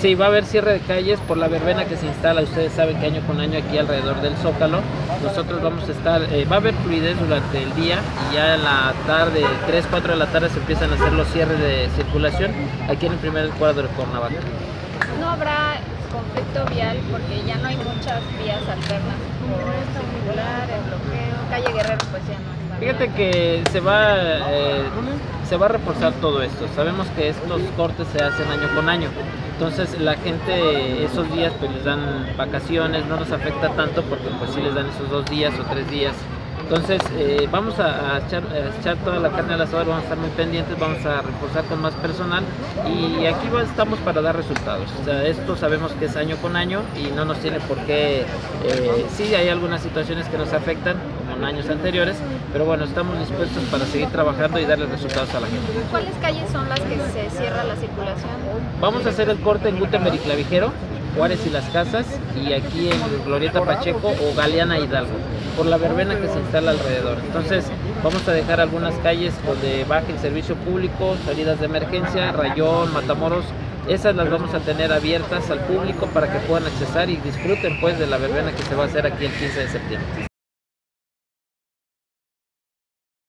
Sí, va a haber cierre de calles por la verbena que se instala. Ustedes saben que año con año aquí alrededor del Zócalo, nosotros vamos a estar, eh, va a haber fluidez durante el día y ya en la tarde, 3, 4 de la tarde se empiezan a hacer los cierres de circulación aquí en el primer cuadro de Cuernavaca. No habrá conflicto vial porque ya no hay muchas vías alternas por circular, el bloqueo, calle Guerrero pues ya no está. Fíjate que se va, eh, se va a reforzar todo esto. Sabemos que estos cortes se hacen año con año. Entonces la gente esos días pues les dan vacaciones, no nos afecta tanto porque pues sí les dan esos dos días o tres días. Entonces eh, vamos a, echar, toda la carne al asador, vamos a estar muy pendientes, vamos a reforzar con más personal y aquí estamos para dar resultados. O sea, esto sabemos que es año con año y no nos tiene por qué, eh, sí hay algunas situaciones que nos afectan como en años anteriores, pero bueno, estamos dispuestos para seguir trabajando y darle resultados a la gente. ¿Cuáles calles son las que se cierra la circulación? Vamos a hacer el corte en Gutenberg y Clavijero, Juárez y Las Casas, y aquí en Glorieta Pacheco o Galeana Hidalgo, por la verbena que se instala alrededor. Entonces, vamos a dejar algunas calles donde baje el servicio público, salidas de emergencia, Rayón, Matamoros. Esas las vamos a tener abiertas al público para que puedan accesar y disfruten pues de la verbena que se va a hacer aquí el 15 de septiembre.